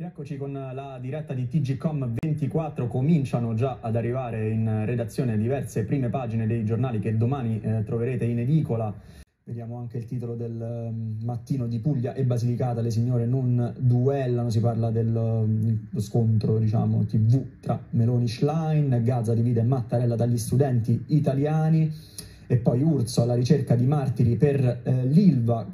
Eccoci con la diretta di TGCOM 24, cominciano già ad arrivare in redazione diverse prime pagine dei giornali che domani eh, troverete in edicola. Vediamo anche il titolo del um, mattino di Puglia e Basilicata, le signore non duellano, si parla dello mm, um, scontro diciamo, tv tra Meloni Schlein, Gaza divide Mattarella dagli studenti italiani e poi Urso alla ricerca di martiri per eh, l'Ilva.